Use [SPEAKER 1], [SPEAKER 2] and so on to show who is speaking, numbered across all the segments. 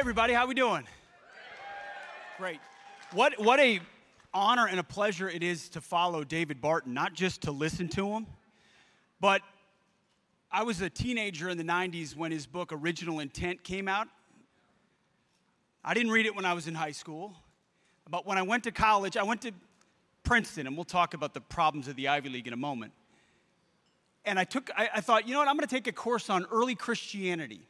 [SPEAKER 1] everybody, how we doing? Great. What, what a honor and a pleasure it is to follow David Barton, not just to listen to him, but I was a teenager in the 90s when his book Original Intent came out. I didn't read it when I was in high school, but when I went to college, I went to Princeton, and we'll talk about the problems of the Ivy League in a moment. And I took, I, I thought, you know what, I'm gonna take a course on early Christianity.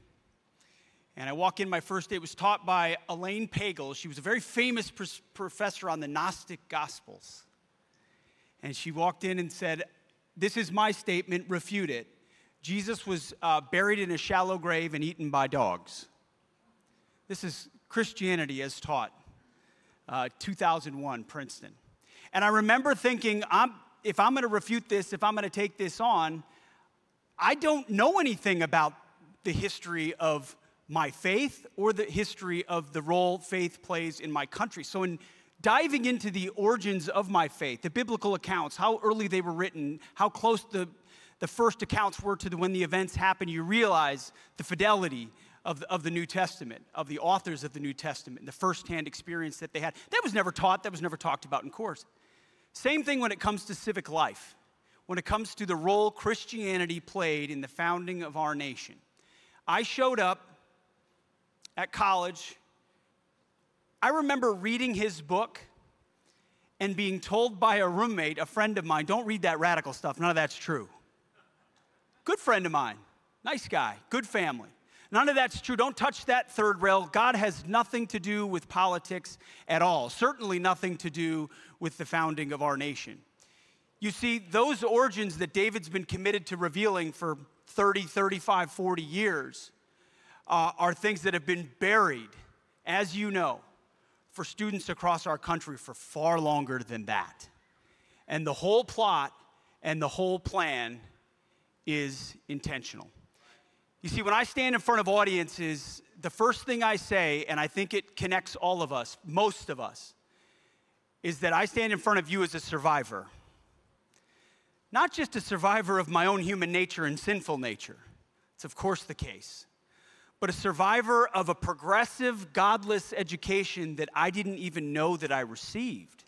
[SPEAKER 1] And I walk in my first day, it was taught by Elaine Pagels. She was a very famous pr- professor on the Gnostic Gospels. And she walked in and said, This is my statement, refute it. Jesus was uh, buried in a shallow grave and eaten by dogs. This is Christianity as taught, uh, 2001, Princeton. And I remember thinking, I'm, if I'm going to refute this, if I'm going to take this on, I don't know anything about the history of my faith or the history of the role faith plays in my country. So, in diving into the origins of my faith, the biblical accounts, how early they were written, how close the, the first accounts were to the, when the events happened, you realize the fidelity of the, of the New Testament, of the authors of the New Testament, the firsthand experience that they had. That was never taught, that was never talked about in course. Same thing when it comes to civic life, when it comes to the role Christianity played in the founding of our nation. I showed up at college, I remember reading his book and being told by a roommate, a friend of mine, don't read that radical stuff. None of that's true. Good friend of mine, nice guy, good family. None of that's true. Don't touch that third rail. God has nothing to do with politics at all, certainly nothing to do with the founding of our nation. You see, those origins that David's been committed to revealing for 30, 35, 40 years uh, are things that have been buried, as you know, for students across our country for far longer than that. And the whole plot and the whole plan is intentional. You see, when I stand in front of audiences, the first thing I say, and I think it connects all of us, most of us, is that I stand in front of you as a survivor. Not just a survivor of my own human nature and sinful nature, it's of course the case, but a survivor of a progressive, godless education that I didn't even know that I received.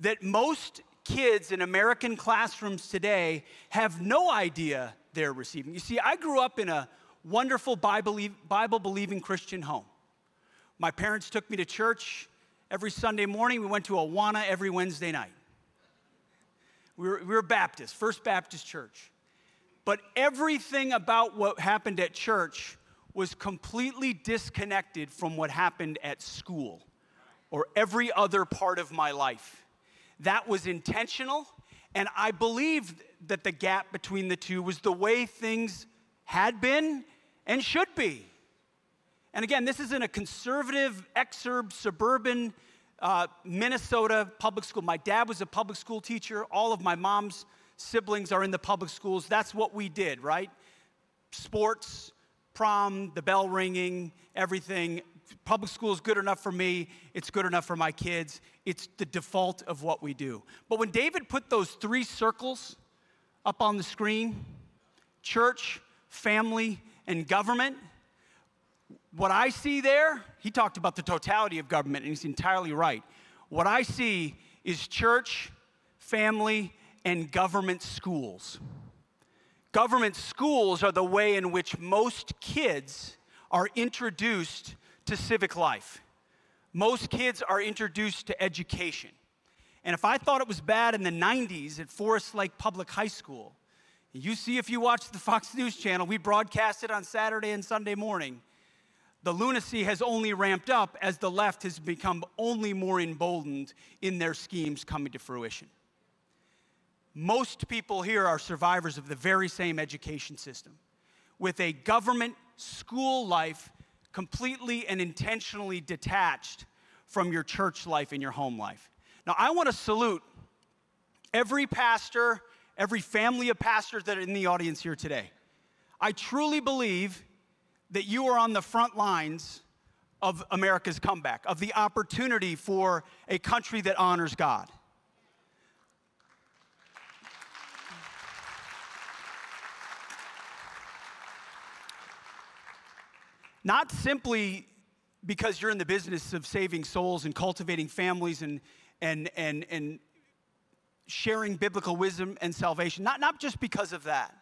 [SPEAKER 1] That most kids in American classrooms today have no idea they're receiving. You see, I grew up in a wonderful Bible believing Christian home. My parents took me to church every Sunday morning. We went to Awana every Wednesday night. We were, we were Baptist, First Baptist Church. But everything about what happened at church was completely disconnected from what happened at school or every other part of my life. That was intentional, and I believed that the gap between the two was the way things had been and should be. And again, this is in a conservative, exurb, suburban uh, Minnesota public school. My dad was a public school teacher. All of my mom's siblings are in the public schools. That's what we did, right? Sports, prom, the bell ringing, everything. Public school is good enough for me. It's good enough for my kids. It's the default of what we do. But when David put those three circles up on the screen church, family, and government what I see there, he talked about the totality of government, and he's entirely right. What I see is church, family, and government schools. Government schools are the way in which most kids are introduced to civic life. Most kids are introduced to education. And if I thought it was bad in the 90s at Forest Lake Public High School, you see if you watch the Fox News channel, we broadcast it on Saturday and Sunday morning. The lunacy has only ramped up as the left has become only more emboldened in their schemes coming to fruition. Most people here are survivors of the very same education system, with a government school life completely and intentionally detached from your church life and your home life. Now, I want to salute every pastor, every family of pastors that are in the audience here today. I truly believe that you are on the front lines of America's comeback, of the opportunity for a country that honors God. Not simply because you're in the business of saving souls and cultivating families and, and, and, and sharing biblical wisdom and salvation, not, not just because of that,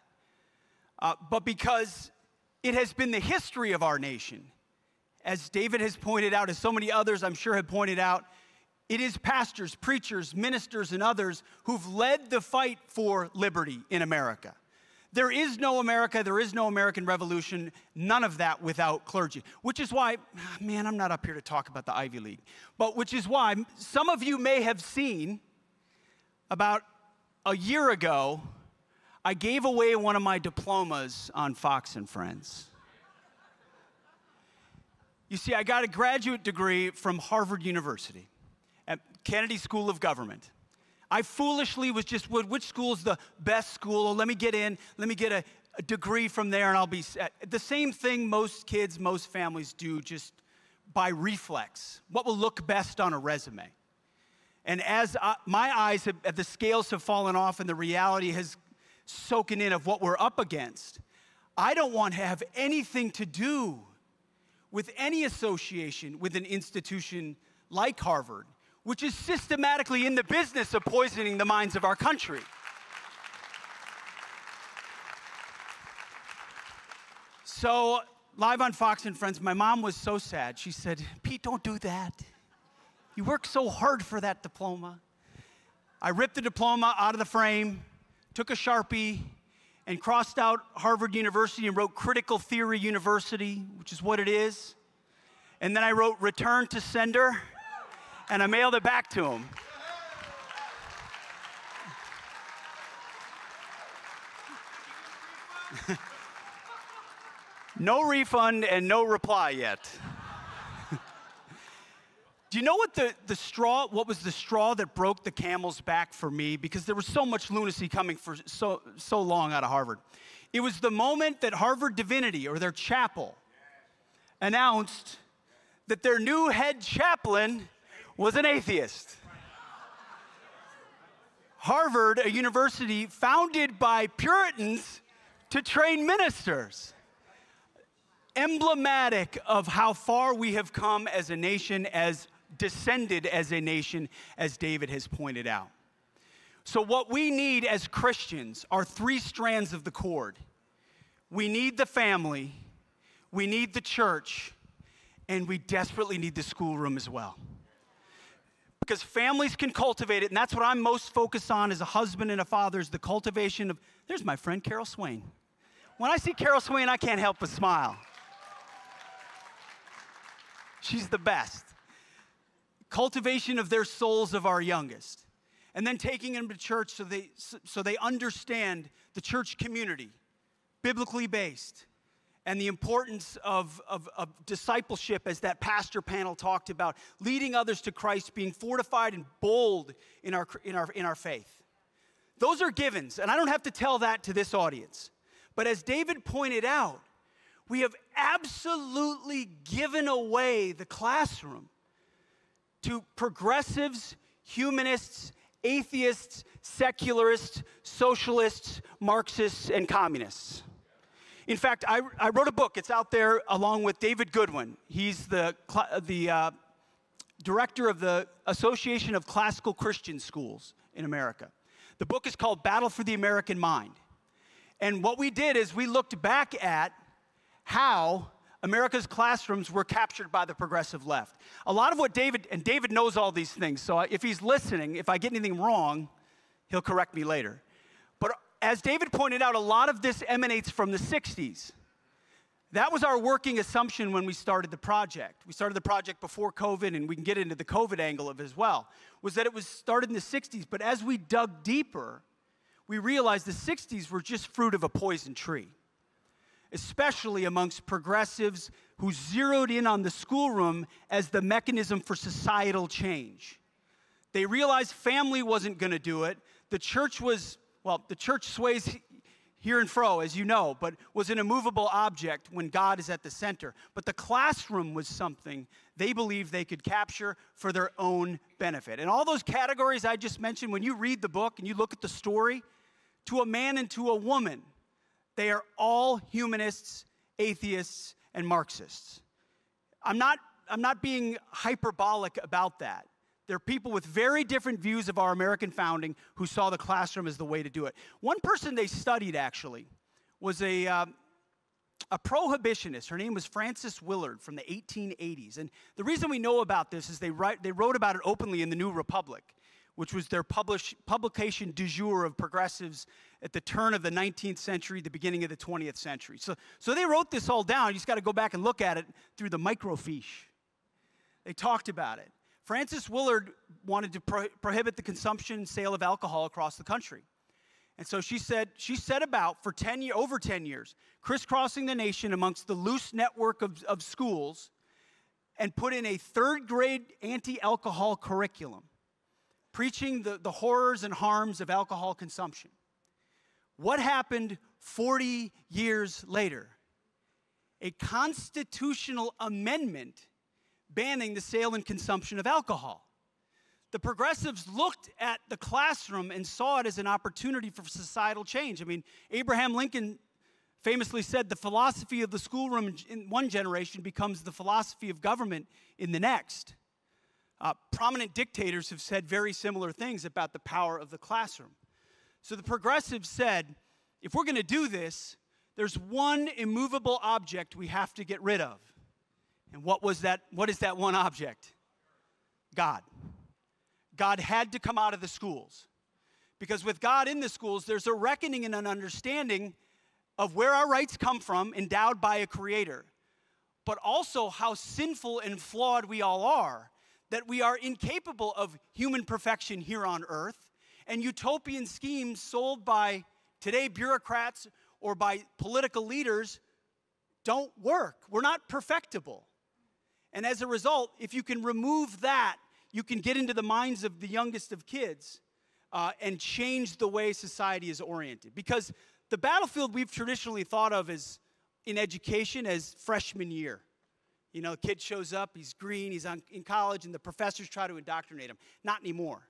[SPEAKER 1] uh, but because it has been the history of our nation. As David has pointed out, as so many others I'm sure have pointed out, it is pastors, preachers, ministers, and others who've led the fight for liberty in America. There is no America, there is no American Revolution, none of that without clergy. Which is why, man, I'm not up here to talk about the Ivy League, but which is why some of you may have seen about a year ago, I gave away one of my diplomas on Fox and Friends. You see, I got a graduate degree from Harvard University at Kennedy School of Government. I foolishly was just, which school is the best school? Oh, let me get in, let me get a, a degree from there and I'll be set. Uh, the same thing most kids, most families do just by reflex. What will look best on a resume? And as I, my eyes have, the scales have fallen off and the reality has soaking in of what we're up against, I don't want to have anything to do with any association with an institution like Harvard which is systematically in the business of poisoning the minds of our country. So, live on Fox and Friends, my mom was so sad. She said, Pete, don't do that. You worked so hard for that diploma. I ripped the diploma out of the frame, took a Sharpie, and crossed out Harvard University and wrote Critical Theory University, which is what it is. And then I wrote Return to Sender and I mailed it back to him. no refund and no reply yet. Do you know what the, the straw, what was the straw that broke the camel's back for me? Because there was so much lunacy coming for so, so long out of Harvard. It was the moment that Harvard Divinity or their chapel announced that their new head chaplain was an atheist. Harvard, a university founded by Puritans to train ministers. Emblematic of how far we have come as a nation, as descended as a nation, as David has pointed out. So, what we need as Christians are three strands of the cord we need the family, we need the church, and we desperately need the schoolroom as well because families can cultivate it, and that's what I'm most focused on as a husband and a father is the cultivation of. There's my friend Carol Swain. When I see Carol Swain, I can't help but smile. She's the best. Cultivation of their souls of our youngest. And then taking them to church so they, so they understand the church community, biblically based, and the importance of, of, of, discipleship, as that pastor panel talked about, leading others to Christ, being fortified and bold in our, in our, in our faith. Those are givens, and I don't have to tell that to this audience. But as David pointed out, we have absolutely given away the classroom to progressives, humanists, atheists, secularists, socialists, Marxists, and communists. In fact, I, I wrote a book. It's out there along with David Goodwin. He's the, the uh, director of the Association of Classical Christian Schools in America. The book is called Battle for the American Mind. And what we did is we looked back at how America's classrooms were captured by the progressive left. A lot of what David, and David knows all these things, so if he's listening, if I get anything wrong, he'll correct me later as David pointed out, a lot of this emanates from the 60s. That was our working assumption when we started the project. We started the project before COVID, and we can get into the COVID angle of it as well, was that it was started in the 60s. But as we dug deeper, we realized the 60s were just fruit of a poison tree, especially amongst progressives who zeroed in on the schoolroom as the mechanism for societal change. They realized family wasn't going to do it, the church was well, the church sways here and fro, as you know, but was an immovable object when God is at the center. But the classroom was something they believed they could capture for their own benefit. And all those categories I just mentioned, when you read the book and you look at the story, to a man and to a woman, they are all humanists, atheists, and Marxists. I'm not, I'm not being hyperbolic about that. There are people with very different views of our American founding who saw the classroom as the way to do it. One person they studied actually was a, um, a prohibitionist. Her name was Frances Willard from the 1880s. And the reason we know about this is they, write, they wrote about it openly in the New Republic, which was their publish, publication du jour of progressives at the turn of the 19th century, the beginning of the 20th century. So, so they wrote this all down. You just got to go back and look at it through the microfiche. They talked about it. Frances Willard wanted to pro- prohibit the consumption and sale of alcohol across the country. And so she said, she set about for 10 year, over 10 years, crisscrossing the nation amongst the loose network of, of schools and put in a third grade anti alcohol curriculum, preaching the, the horrors and harms of alcohol consumption. What happened 40 years later? A constitutional amendment banning the sale and consumption of alcohol. The progressives looked at the classroom and saw it as an opportunity for societal change. I mean, Abraham Lincoln famously said the philosophy of the schoolroom in one generation becomes the philosophy of government in the next. Uh, prominent dictators have said very similar things about the power of the classroom. So the progressives said if we're going to do this, there's one immovable object we have to get rid of. And what was that? What is that one object? God. God had to come out of the schools. Because with God in the schools, there's a reckoning and an understanding of where our rights come from, endowed by a creator, but also how sinful and flawed we all are, that we are incapable of human perfection here on earth, and utopian schemes sold by today bureaucrats or by political leaders don't work. We're not perfectible. And as a result, if you can remove that, you can get into the minds of the youngest of kids uh, and change the way society is oriented. Because the battlefield we've traditionally thought of as in education as freshman year. You know, kid shows up, he's green, he's on, in college, and the professors try to indoctrinate him. Not anymore.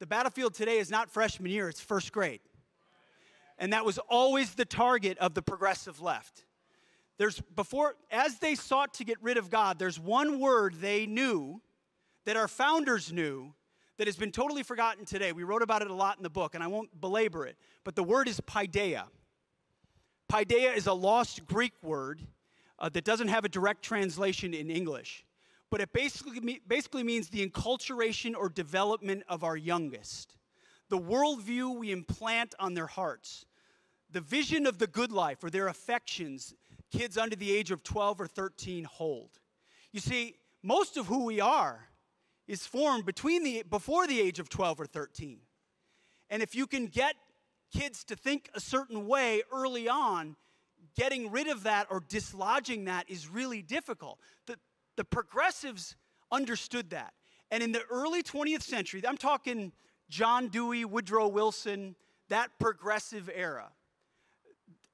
[SPEAKER 1] The battlefield today is not freshman year, it's first grade. And that was always the target of the progressive left. There's before, as they sought to get rid of God, there's one word they knew that our founders knew that has been totally forgotten today. We wrote about it a lot in the book, and I won't belabor it, but the word is paideia. Paideia is a lost Greek word uh, that doesn't have a direct translation in English, but it basically, basically means the enculturation or development of our youngest, the worldview we implant on their hearts, the vision of the good life or their affections kids under the age of 12 or 13 hold. You see, most of who we are is formed between the before the age of 12 or 13. And if you can get kids to think a certain way early on, getting rid of that or dislodging that is really difficult. The, the progressives understood that. And in the early 20th century, I'm talking John Dewey, Woodrow Wilson, that progressive era.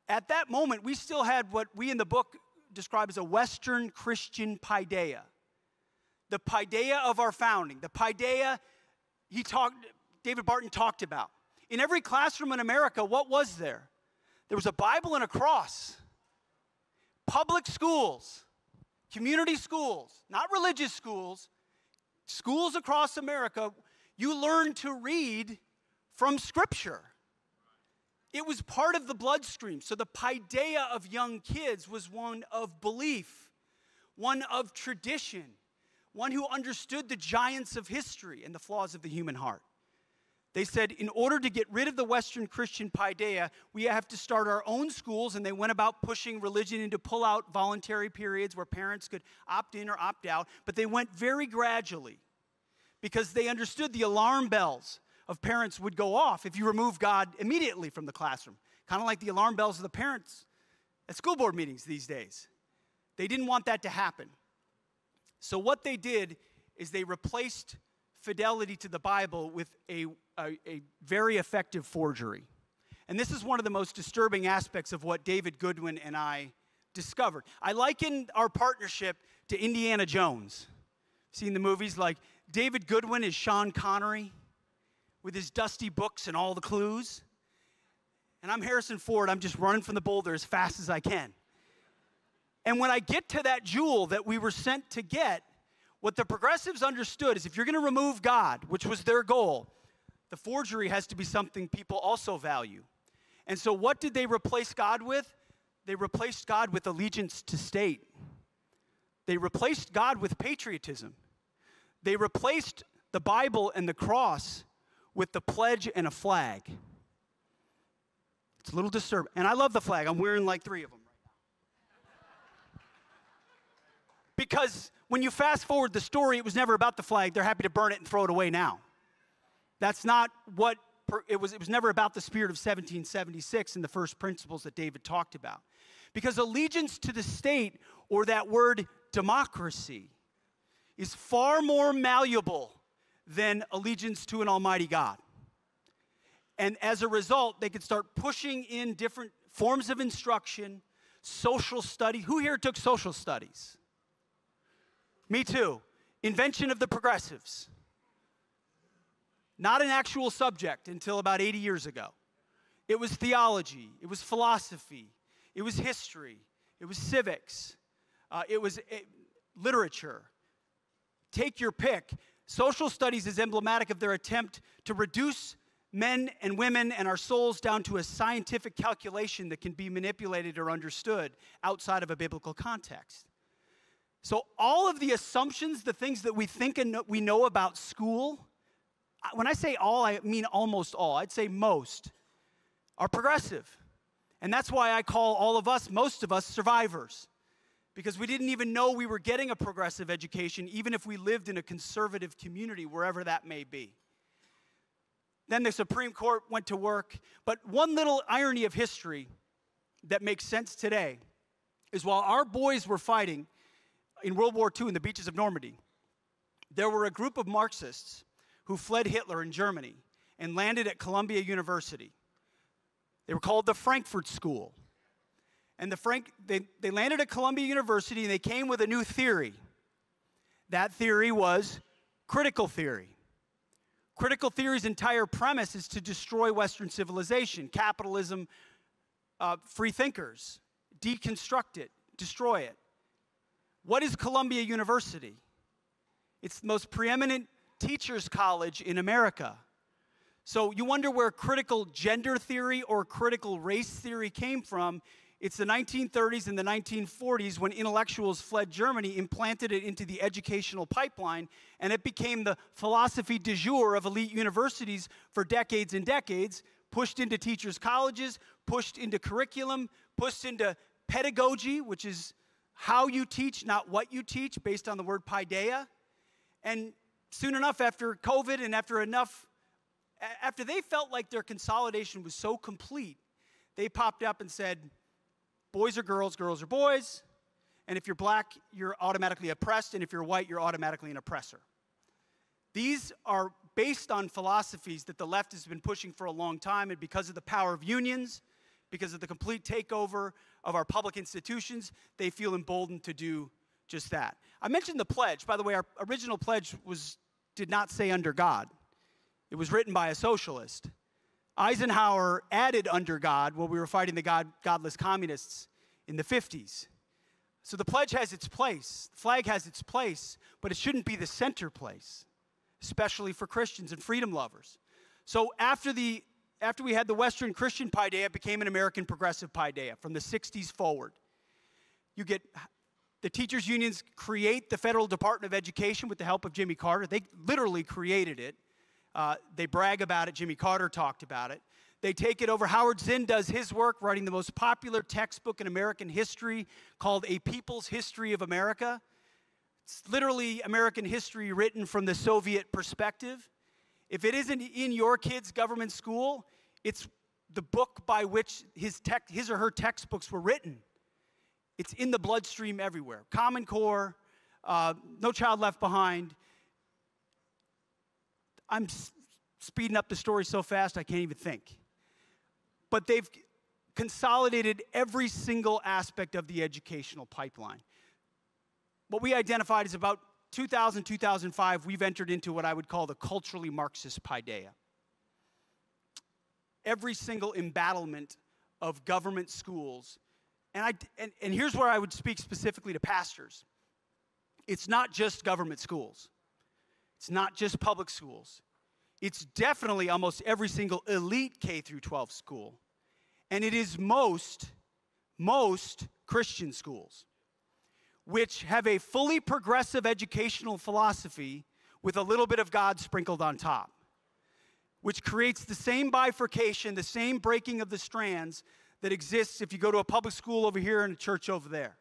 [SPEAKER 1] At that moment, we still had what we in the book describe as a Western Christian paideia. The paideia of our founding, the paideia he talked, David Barton talked about. In every classroom in America, what was there? There was a Bible and a cross. Public schools, community schools, not religious schools, schools across America, you learn to read from Scripture. It was part of the bloodstream. So the paideia of young kids was one of belief, one of tradition, one who understood the giants of history and the flaws of the human heart. They said, in order to get rid of the Western Christian paideia, we have to start our own schools, and they went about pushing religion into pull out voluntary periods where parents could opt in or opt out, but they went very gradually because they understood the alarm bells of parents would go off if you remove God immediately from the classroom. Kind of like the alarm bells of the parents at school board meetings these days. They didn't want that to happen. So, what they did is they replaced fidelity to the Bible with a, a, a, very effective forgery. And this is one of the most disturbing aspects of what David Goodwin and I discovered. I liken our partnership to Indiana Jones. Seen the movies like David Goodwin is Sean Connery with his dusty books and all the clues. And I'm Harrison Ford. I'm just running from the boulder as fast as I can. And when I get to that jewel that we were sent to get, what the progressives understood is if you're going to remove God, which was their goal, the forgery has to be something people also value. And so, what did they replace God with? They replaced God with allegiance to state. They replaced God with patriotism. They replaced the Bible and the cross with the pledge and a flag. It's a little disturbing. And I love the flag. I'm wearing like three of them right now. Because when you fast forward the story, it was never about the flag. They're happy to burn it and throw it away now. That's not what it was. It was never about the spirit of 1776 and the first principles that David talked about. Because allegiance to the state, or that word democracy, is far more malleable than allegiance to an almighty God. And as a result, they could start pushing in different forms of instruction, social study. Who here took social studies? Me too. Invention of the progressives. Not an actual subject until about 80 years ago. It was theology, it was philosophy, it was history, it was civics, uh, it was uh, literature. Take your pick. Social studies is emblematic of their attempt to reduce men and women and our souls down to a scientific calculation that can be manipulated or understood outside of a biblical context. So, all of the assumptions, the things that we think and we know about school, when I say all, I mean almost all, I'd say most, are progressive. And that's why I call all of us, most of us, survivors. Because we didn't even know we were getting a progressive education, even if we lived in a conservative community, wherever that may be. Then the Supreme Court went to work. But one little irony of history that makes sense today is while our boys were fighting in World War II in the beaches of Normandy, there were a group of Marxists who fled Hitler in Germany and landed at Columbia University. They were called the Frankfurt School. And the Frank, they, they landed at Columbia University and they came with a new theory. That theory was critical theory. Critical theory's entire premise is to destroy Western civilization, capitalism, uh, free thinkers, deconstruct it, destroy it. What is Columbia University? It's the most preeminent teachers' college in America. So you wonder where critical gender theory or critical race theory came from. It's the 1930s and the 1940s when intellectuals fled Germany, implanted it into the educational pipeline, and it became the philosophy du jour of elite universities for decades and decades, pushed into teachers' colleges, pushed into curriculum, pushed into pedagogy, which is how you teach, not what you teach, based on the word paideia. And soon enough, after COVID and after enough, after they felt like their consolidation was so complete, they popped up and said, boys are girls, girls are boys. And if you're black, you're automatically oppressed. And if you're white, you're automatically an oppressor. These are based on philosophies that the left has been pushing for a long time. And because of the power of unions, because of the complete takeover of our public institutions, they feel emboldened to do just that. I mentioned the pledge. By the way, our original pledge was, did not say under God, it was written by a socialist. Eisenhower added under God while we were fighting the God, godless communists in the 50s. So the pledge has its place, the flag has its place, but it shouldn't be the center place, especially for Christians and freedom lovers. So after the after we had the Western Christian Paideia, it became an American Progressive Paideia from the 60s forward. You get the teachers' unions create the Federal Department of Education with the help of Jimmy Carter. They literally created it. Uh, they brag about it. Jimmy Carter talked about it. They take it over. Howard Zinn does his work writing the most popular textbook in American history called A People's History of America. It's literally American history written from the Soviet perspective. If it isn't in your kid's government school, it's the book by which his, tech, his or her textbooks were written. It's in the bloodstream everywhere. Common Core, uh, No Child Left Behind. I'm speeding up the story so fast I can't even think. But they've consolidated every single aspect of the educational pipeline. What we identified is about 2000, 2005, we've entered into what I would call the culturally Marxist paideia. Every single embattlement of government schools and, I, and, and here's where I would speak specifically to pastors it's not just government schools, it's not just public schools. It's definitely almost every single elite K through 12 school. And it is most, most Christian schools, which have a fully progressive educational philosophy with a little bit of God sprinkled on top, which creates the same bifurcation, the same breaking of the strands that exists if you go to a public school over here and a church over there.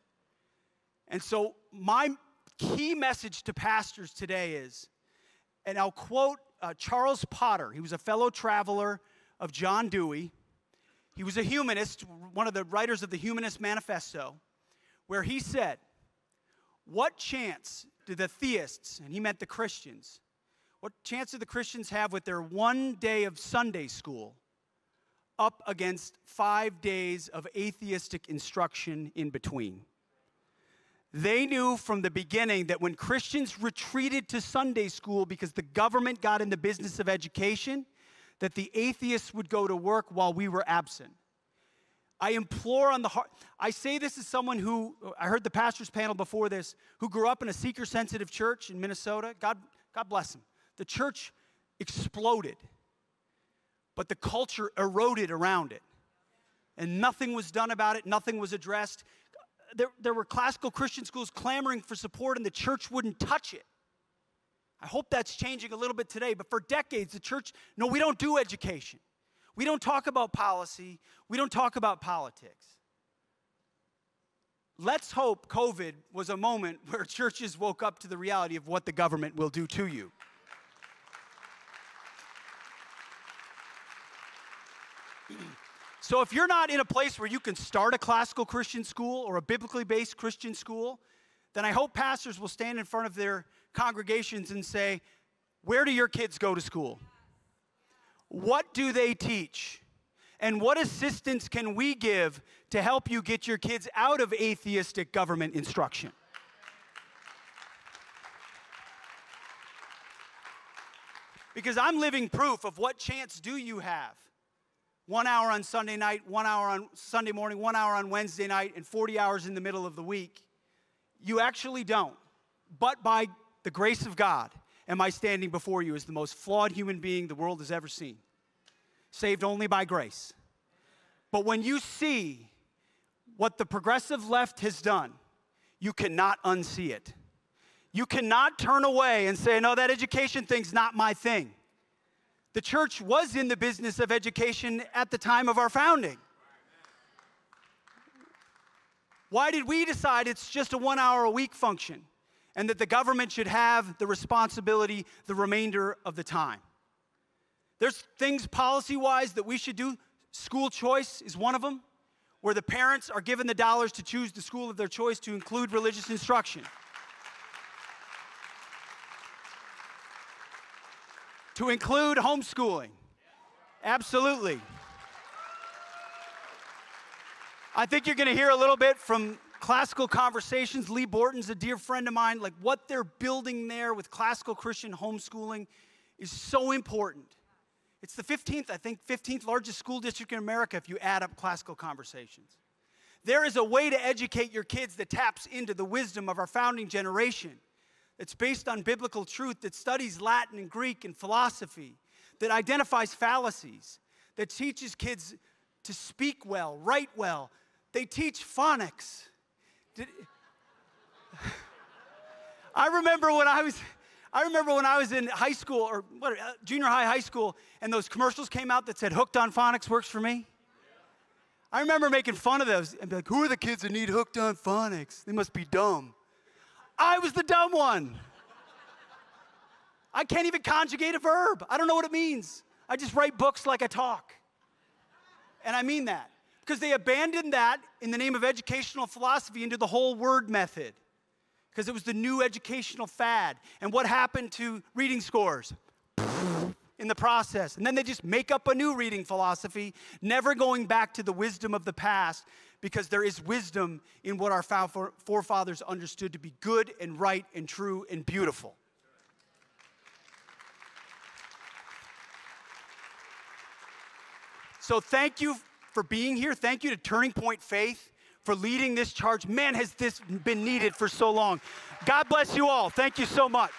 [SPEAKER 1] And so, my key message to pastors today is, and I'll quote uh, Charles Potter. He was a fellow traveler of John Dewey. He was a humanist, one of the writers of the Humanist Manifesto, where he said, What chance do the theists, and he meant the Christians, what chance do the Christians have with their one day of Sunday school up against five days of atheistic instruction in between. They knew from the beginning that when Christians retreated to Sunday school because the government got in the business of education, that the atheists would go to work while we were absent. I implore on the heart, I say this as someone who, I heard the pastor's panel before this, who grew up in a seeker sensitive church in Minnesota. God, God bless him. The church exploded but the culture eroded around it. And nothing was done about it, nothing was addressed. There, there were classical Christian schools clamoring for support, and the church wouldn't touch it. I hope that's changing a little bit today, but for decades, the church, no, we don't do education. We don't talk about policy. We don't talk about politics. Let's hope COVID was a moment where churches woke up to the reality of what the government will do to you. So if you're not in a place where you can start a classical Christian school or a biblically based Christian school, then I hope pastors will stand in front of their congregations and say, Where do your kids go to school? What do they teach? And what assistance can we give to help you get your kids out of atheistic government instruction? Because I'm living proof of what chance do you have one hour on Sunday night, one hour on Sunday morning, one hour on Wednesday night, and 40 hours in the middle of the week. You actually don't. But by the grace of God, am I standing before you as the most flawed human being the world has ever seen, saved only by grace. But when you see what the progressive left has done, you cannot unsee it. You cannot turn away and say, no, that education thing's not my thing. The church was in the business of education at the time of our founding. Why did we decide it's just a one hour a week function and that the government should have the responsibility the remainder of the time? There's things policy wise that we should do. School choice is one of them, where the parents are given the dollars to choose the school of their choice to include religious instruction. To include homeschooling. Absolutely. I think you're going to hear a little bit from classical conversations. Leigh Bortins a dear friend of mine. Like what they're building there with classical Christian homeschooling is so important. It's the 15th, I think, 15th largest school district in America if you add up classical conversations. There is a way to educate your kids that taps into the wisdom of our founding generation. It's based on biblical truth, that studies Latin and Greek and philosophy, that identifies fallacies, that teaches kids to speak well, write well. They teach phonics. Did, I remember when I was. I remember when I was in high school or what, uh, junior high, high school, and those commercials came out that said "Hooked on Phonics works for me." I remember making fun of those and be like, "Who are the kids that need hooked on phonics? They must be dumb." I was the dumb one. I can't even conjugate a verb. I don't know what it means. I just write books like I talk. And I mean that because they abandoned that in the name of educational philosophy into the whole word method because it was the new educational fad. And what happened to reading scores? in the process. And then they just make up a new reading philosophy, never going back to the wisdom of the past because there is wisdom in what our forefathers understood to be good and right and true and beautiful. So, thank you for being here. Thank you to Turning Point Faith for leading this charge. Man, has this been needed for so long. God bless you all. Thank you so much.